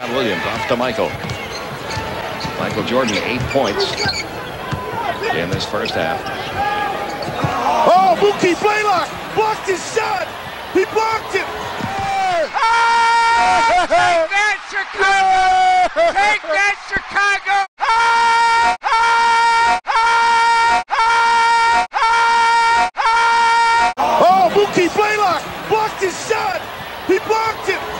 Williams off to Michael. Michael Jordan, eight points in this first half. Oh, Mookie Blaylock blocked his shot. He blocked it. Oh, take that, Chicago! Take that, Chicago! Oh, Mookie Blaylock blocked his shot. He blocked it.